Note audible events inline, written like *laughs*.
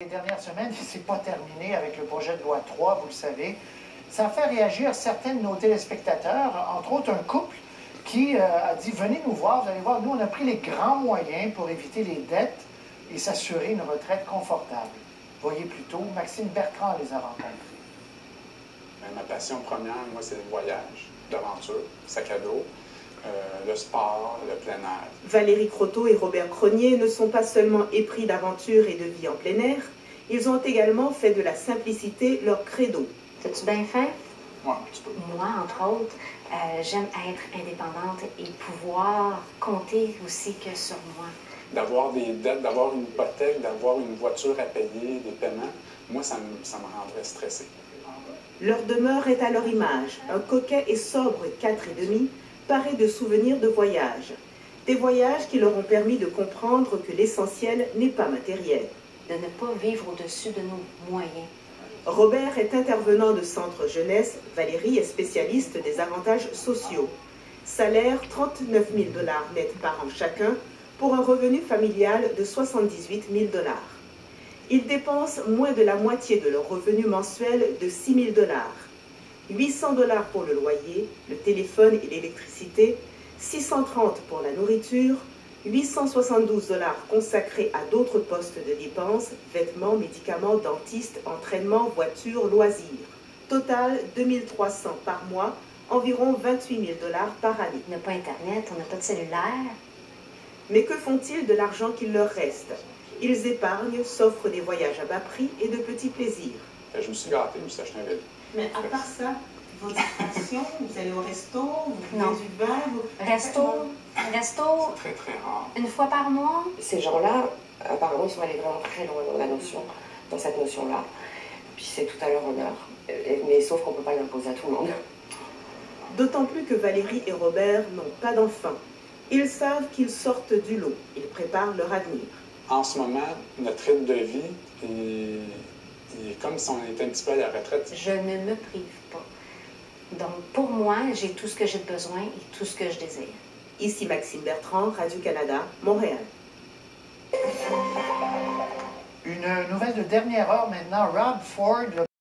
Les dernières semaines, *laughs* ce n'est pas terminé avec le projet de loi 3, vous le savez. Ça a fait réagir certains de nos téléspectateurs, entre autres un couple qui euh, a dit Venez nous voir, vous allez voir, nous on a pris les grands moyens pour éviter les dettes et s'assurer une retraite confortable. Voyez plutôt, Maxime Bertrand les a rencontrés. Ben, ma passion première, moi, c'est le voyage, l'aventure, sac à dos. Euh, le sport, le plein air. Valérie Croteau et Robert Cronier ne sont pas seulement épris d'aventure et de vie en plein air, ils ont également fait de la simplicité leur credo. T'as-tu bien fait? Moi, un petit peu. Moi, entre autres, euh, j'aime être indépendante et pouvoir compter aussi que sur moi. D'avoir des dettes, d'avoir une hypothèque, d'avoir une voiture à payer, des paiements, moi, ça me, ça me rendrait stressé. Leur demeure est à leur image, un coquet et sobre 4,5 paré de souvenirs de voyage. Des voyages qui leur ont permis de comprendre que l'essentiel n'est pas matériel. De ne pas vivre au-dessus de nos moyens. Robert est intervenant de centre jeunesse, Valérie est spécialiste des avantages sociaux. Salaire 39 000 dollars net par an chacun pour un revenu familial de 78 000 dollars. Ils dépensent moins de la moitié de leur revenu mensuel de 6 000 dollars. 800 dollars pour le loyer, le téléphone et l'électricité, 630 pour la nourriture, 872 dollars consacrés à d'autres postes de dépenses, vêtements, médicaments, dentistes, entraînement, voitures, loisirs. Total 2300 par mois, environ 28 000 dollars par année. On n'a pas Internet, on n'a pas de cellulaire. Mais que font-ils de l'argent qu'il leur reste? Ils épargnent, s'offrent des voyages à bas prix et de petits plaisirs. Je me suis gâté, je me suis acheté un vélo. Mais à part ça, vos distractions, *laughs* vous allez au resto, vous Non. du vin, vous... Resto, resto, C'est très, très rare. une fois par mois? Ces gens-là, apparemment, ils sont allés vraiment très loin dans la notion, dans cette notion-là. Puis c'est tout à leur honneur. Mais sauf qu'on ne peut pas l'imposer à tout le monde. D'autant plus que Valérie et Robert n'ont pas d'enfants. Ils savent qu'ils sortent du lot. Ils préparent leur avenir. En ce moment, notre rythme de vie, il, il est comme si on était un petit peu à la retraite. Je ne me prive pas. Donc, pour moi, j'ai tout ce que j'ai besoin et tout ce que je désire. Ici Maxime Bertrand, Radio-Canada, Montréal. Une nouvelle de dernière heure maintenant, Rob Ford, le